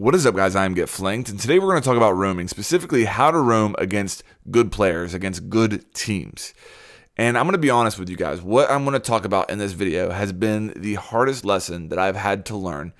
What is up, guys? I am Get Flanked, and today we're going to talk about roaming, specifically how to roam against good players, against good teams. And I'm going to be honest with you guys, what I'm going to talk about in this video has been the hardest lesson that I've had to learn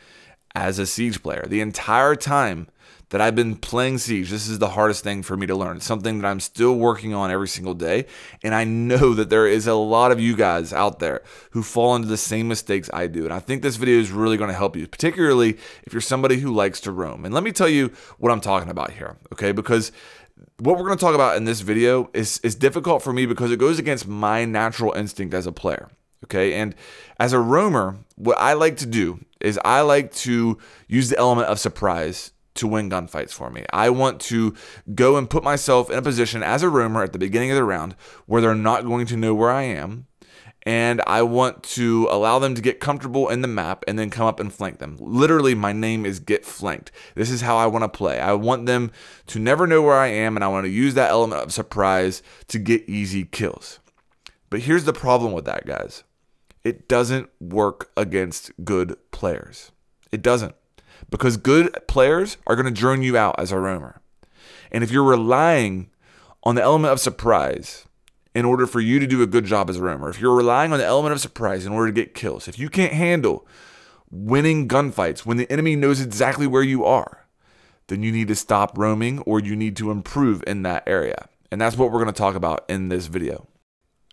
as a Siege player. The entire time that I've been playing Siege, this is the hardest thing for me to learn. It's something that I'm still working on every single day. And I know that there is a lot of you guys out there who fall into the same mistakes I do. And I think this video is really going to help you, particularly if you're somebody who likes to roam. And let me tell you what I'm talking about here, okay? Because what we're going to talk about in this video is, is difficult for me because it goes against my natural instinct as a player. Okay. And as a roamer, what I like to do is I like to use the element of surprise to win gunfights for me. I want to go and put myself in a position as a roamer at the beginning of the round where they're not going to know where I am. And I want to allow them to get comfortable in the map and then come up and flank them. Literally, my name is Get Flanked. This is how I want to play. I want them to never know where I am, and I want to use that element of surprise to get easy kills. But here's the problem with that, guys it doesn't work against good players. It doesn't because good players are going to drone you out as a roamer. And if you're relying on the element of surprise in order for you to do a good job as a roamer, if you're relying on the element of surprise in order to get kills, if you can't handle winning gunfights when the enemy knows exactly where you are, then you need to stop roaming or you need to improve in that area. And that's what we're going to talk about in this video.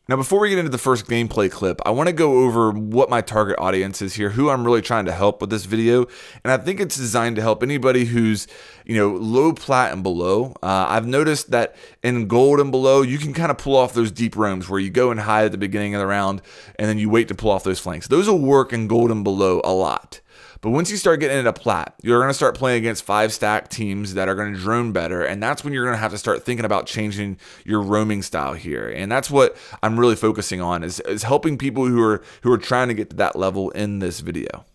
Now, before we get into the first gameplay clip, I want to go over what my target audience is here, who I'm really trying to help with this video. And I think it's designed to help anybody who's, you know, low plat and below. Uh, I've noticed that in gold and below, you can kind of pull off those deep roams where you go and hide at the beginning of the round and then you wait to pull off those flanks. Those will work in gold and below a lot. But once you start getting into plat, you're going to start playing against five stack teams that are going to drone better. And that's when you're going to have to start thinking about changing your roaming style here. And that's what I'm really focusing on is, is helping people who are who are trying to get to that level in this video.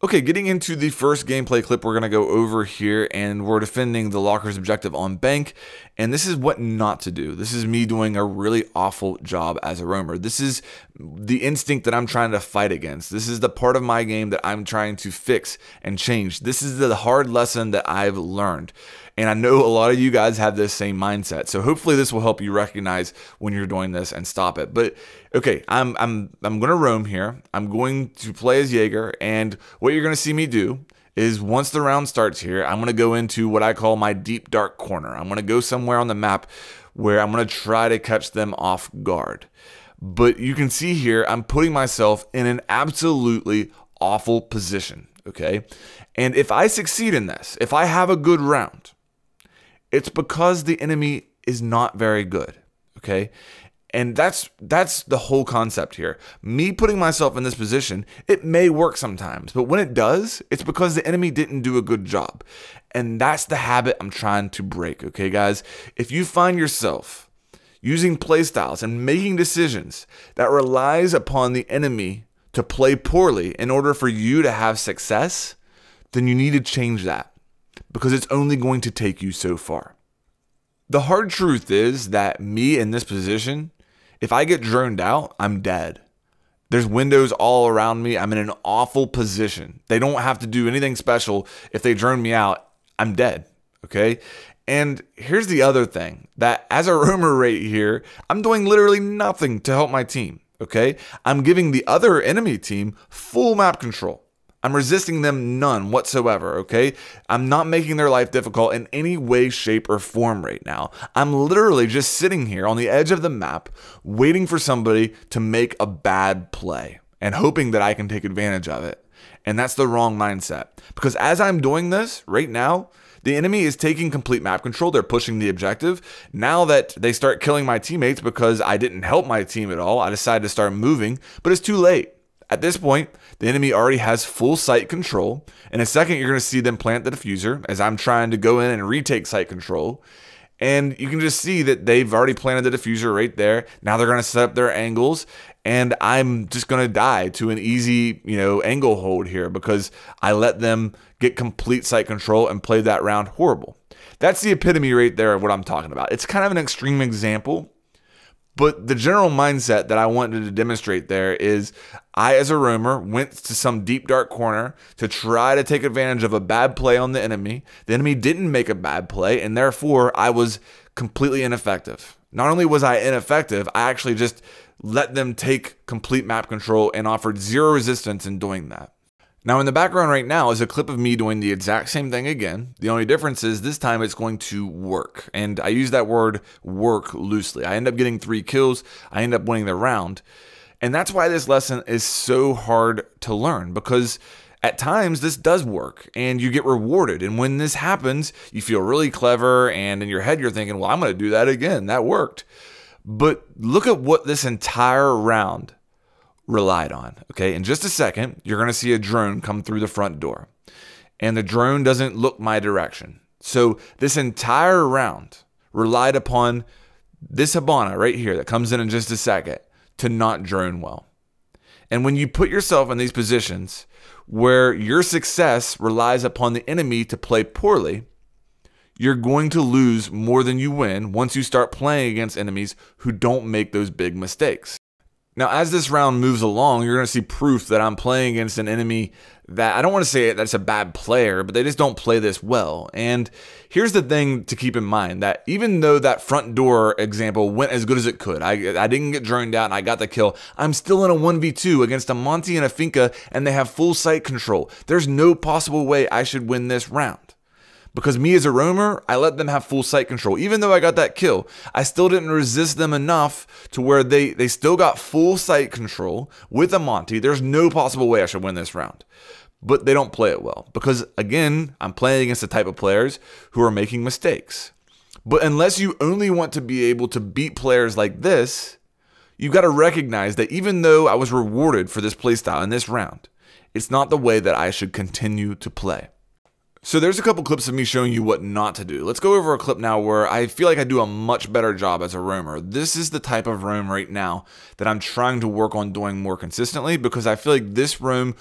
Okay, getting into the first gameplay clip, we're going to go over here and we're defending the Locker's objective on bank. And this is what not to do. This is me doing a really awful job as a roamer. This is the instinct that I'm trying to fight against. This is the part of my game that I'm trying to fix and change. This is the hard lesson that I've learned. And I know a lot of you guys have this same mindset. So hopefully this will help you recognize when you're doing this and stop it. But okay, I'm I'm I'm going to roam here. I'm going to play as Jaeger and what you're going to see me do is once the round starts here, I'm going to go into what I call my deep dark corner. I'm going to go somewhere on the map where I'm going to try to catch them off guard. But you can see here, I'm putting myself in an absolutely awful position. Okay. And if I succeed in this, if I have a good round, it's because the enemy is not very good. Okay. And that's that's the whole concept here. Me putting myself in this position, it may work sometimes, but when it does, it's because the enemy didn't do a good job. And that's the habit I'm trying to break, okay guys? If you find yourself using playstyles and making decisions that relies upon the enemy to play poorly in order for you to have success, then you need to change that because it's only going to take you so far. The hard truth is that me in this position, if I get droned out, I'm dead. There's windows all around me. I'm in an awful position. They don't have to do anything special. If they drone me out, I'm dead. Okay. And here's the other thing that as a roamer right here, I'm doing literally nothing to help my team. Okay. I'm giving the other enemy team full map control. I'm resisting them none whatsoever, okay? I'm not making their life difficult in any way, shape, or form right now. I'm literally just sitting here on the edge of the map, waiting for somebody to make a bad play and hoping that I can take advantage of it. And that's the wrong mindset. Because as I'm doing this right now, the enemy is taking complete map control. They're pushing the objective. Now that they start killing my teammates because I didn't help my team at all, I decided to start moving, but it's too late. At this point, the enemy already has full site control. In a second, you're going to see them plant the defuser as I'm trying to go in and retake site control. And you can just see that they've already planted the defuser right there. Now they're going to set up their angles, and I'm just going to die to an easy, you know, angle hold here because I let them get complete site control and play that round horrible. That's the epitome right there of what I'm talking about. It's kind of an extreme example, But the general mindset that I wanted to demonstrate there is I, as a roamer, went to some deep dark corner to try to take advantage of a bad play on the enemy. The enemy didn't make a bad play, and therefore I was completely ineffective. Not only was I ineffective, I actually just let them take complete map control and offered zero resistance in doing that. Now, in the background right now is a clip of me doing the exact same thing again. The only difference is this time it's going to work. And I use that word work loosely. I end up getting three kills, I end up winning the round. And that's why this lesson is so hard to learn because at times this does work and you get rewarded. And when this happens, you feel really clever. And in your head, you're thinking, well, I'm going to do that again. That worked. But look at what this entire round relied on. Okay, in just a second, you're going to see a drone come through the front door, and the drone doesn't look my direction. So this entire round relied upon this Hibana right here that comes in in just a second to not drone well. And when you put yourself in these positions where your success relies upon the enemy to play poorly, you're going to lose more than you win once you start playing against enemies who don't make those big mistakes. Now, as this round moves along, you're going to see proof that I'm playing against an enemy that I don't want to say that's a bad player, but they just don't play this well. And here's the thing to keep in mind that even though that front door example went as good as it could, I, I didn't get droned out and I got the kill, I'm still in a 1v2 against a Monty and a Finka, and they have full site control. There's no possible way I should win this round because me as a roamer, I let them have full site control. Even though I got that kill, I still didn't resist them enough to where they, they still got full site control with a Monty. There's no possible way I should win this round. But they don't play it well because, again, I'm playing against the type of players who are making mistakes. But unless you only want to be able to beat players like this, you've got to recognize that even though I was rewarded for this playstyle in this round, it's not the way that I should continue to play. So there's a couple clips of me showing you what not to do. Let's go over a clip now where I feel like I do a much better job as a roamer. This is the type of roam right now that I'm trying to work on doing more consistently because I feel like this roam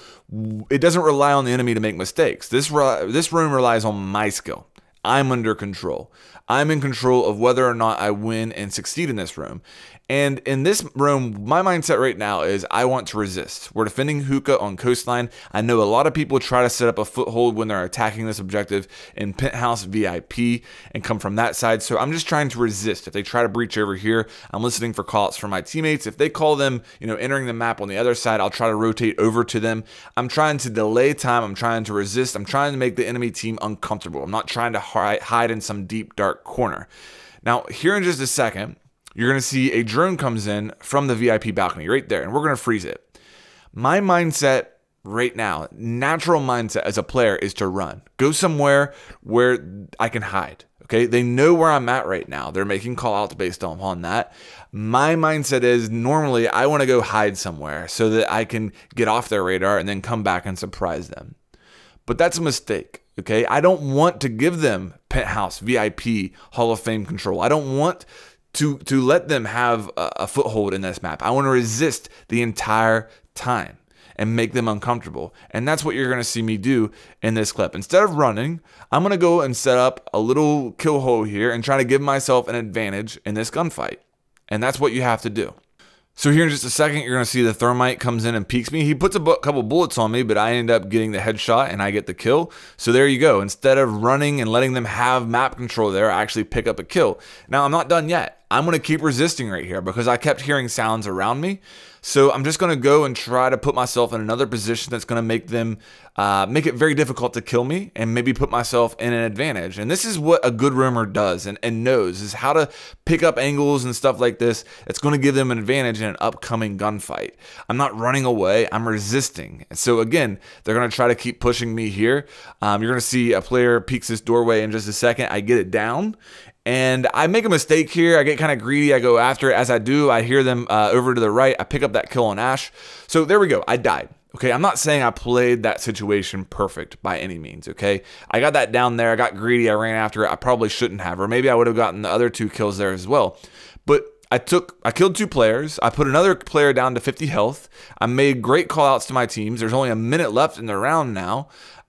it doesn't rely on the enemy to make mistakes. This this roam relies on my skill. I'm under control. I'm in control of whether or not I win and succeed in this room. And in this room, my mindset right now is I want to resist. We're defending Hookah on coastline. I know a lot of people try to set up a foothold when they're attacking this objective in Penthouse VIP and come from that side. So I'm just trying to resist. If they try to breach over here, I'm listening for calls from my teammates. If they call them, you know, entering the map on the other side, I'll try to rotate over to them. I'm trying to delay time. I'm trying to resist. I'm trying to make the enemy team uncomfortable. I'm not trying to hide in some deep, dark corner. Now, here in just a second, you're going to see a drone comes in from the VIP balcony right there, and we're going to freeze it. My mindset right now, natural mindset as a player is to run. Go somewhere where I can hide. Okay. They know where I'm at right now. They're making call outs based on that. My mindset is normally I want to go hide somewhere so that I can get off their radar and then come back and surprise them. But that's a mistake. Okay. I don't want to give them penthouse, VIP, Hall of Fame control. I don't want to to let them have a, a foothold in this map. I want to resist the entire time and make them uncomfortable. And that's what you're going to see me do in this clip. Instead of running, I'm going to go and set up a little kill hole here and try to give myself an advantage in this gunfight. And that's what you have to do. So here in just a second, you're going to see the thermite comes in and peeks me. He puts a couple bullets on me, but I end up getting the headshot and I get the kill. So there you go. Instead of running and letting them have map control there, I actually pick up a kill. Now I'm not done yet. I'm going to keep resisting right here because I kept hearing sounds around me. So I'm just going to go and try to put myself in another position that's going to make them uh, make it very difficult to kill me and maybe put myself in an advantage. And this is what a good roamer does and, and knows is how to pick up angles and stuff like this. It's going to give them an advantage in an upcoming gunfight. I'm not running away. I'm resisting. And so again, they're going to try to keep pushing me here. Um, you're going to see a player peeks this doorway in just a second. I get it down and I make a mistake here. I get kind of greedy. I go after it. As I do, I hear them uh, over to the right. I pick up that kill on Ash. So there we go. I died. Okay, I'm not saying I played that situation perfect by any means, okay? I got that down there. I got greedy. I ran after it. I probably shouldn't have, or maybe I would have gotten the other two kills there as well. But I took I killed two players. I put another player down to 50 health. I made great callouts to my teams. There's only a minute left in the round now.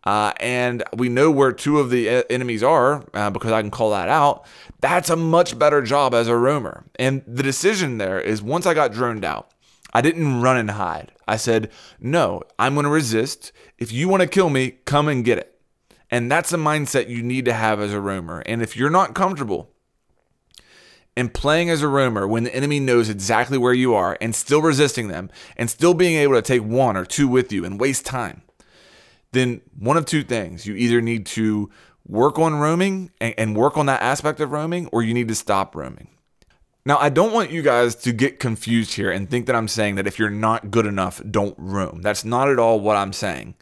Uh, and we know where two of the enemies are uh, because I can call that out, that's a much better job as a roamer. And the decision there is once I got droned out, I didn't run and hide. I said, no, I'm going to resist. If you want to kill me, come and get it. And that's a mindset you need to have as a roamer. And if you're not comfortable in playing as a roamer when the enemy knows exactly where you are and still resisting them and still being able to take one or two with you and waste time, then one of two things. You either need to work on roaming and, work on that aspect of roaming, or you need to stop roaming. Now, I don't want you guys to get confused here and think that I'm saying that if you're not good enough, don't roam. That's not at all what I'm saying.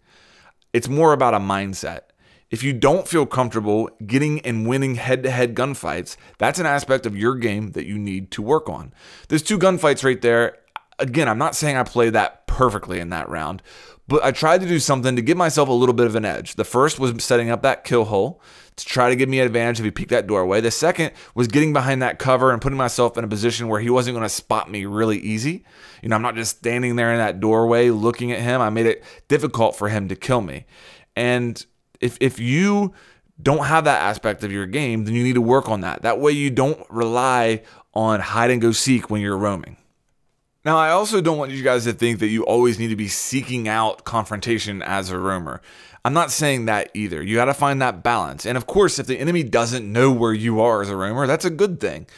It's more about a mindset. If you don't feel comfortable getting and winning head to head gunfights, that's an aspect of your game that you need to work on. There's two gunfights right there. Again, I'm not saying I play that perfectly in that round, but I tried to do something to give myself a little bit of an edge. The first was setting up that kill hole to try to give me an advantage if he peeked that doorway. The second was getting behind that cover and putting myself in a position where he wasn't going to spot me really easy. You know, I'm not just standing there in that doorway looking at him. I made it difficult for him to kill me. And if if you don't have that aspect of your game, then you need to work on that. That way you don't rely on hide and go seek when you're roaming. Now, I also don't want you guys to think that you always need to be seeking out confrontation as a roamer. I'm not saying that either. You got to find that balance. And of course, if the enemy doesn't know where you are as a roamer, that's a good thing.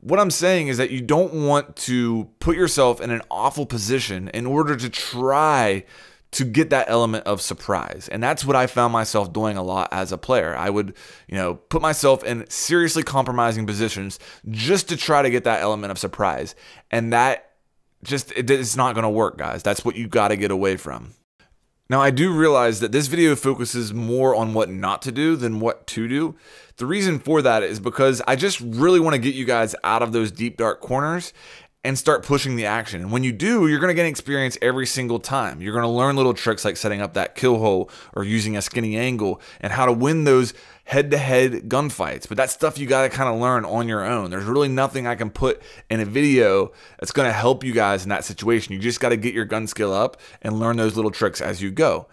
What I'm saying is that you don't want to put yourself in an awful position in order to try to get that element of surprise. And that's what I found myself doing a lot as a player. I would, you know, put myself in seriously compromising positions just to try to get that element of surprise. And that just it's not going to work, guys. That's what you got to get away from. Now, I do realize that this video focuses more on what not to do than what to do. The reason for that is because I just really want to get you guys out of those deep, dark corners and start pushing the action. And when you do, you're going to get experience every single time. You're going to learn little tricks like setting up that kill hole or using a skinny angle and how to win those head to head gunfights. But that's stuff you got to kind of learn on your own. There's really nothing I can put in a video that's going to help you guys in that situation. You just got to get your gun skill up and learn those little tricks as you go.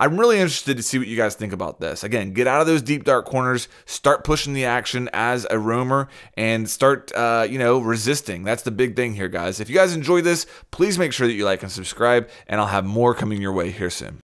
I'm really interested to see what you guys think about this. Again, get out of those deep dark corners, start pushing the action as a roamer, and start, uh, you know, resisting. That's the big thing here, guys. If you guys enjoy this, please make sure that you like and subscribe, and I'll have more coming your way here soon.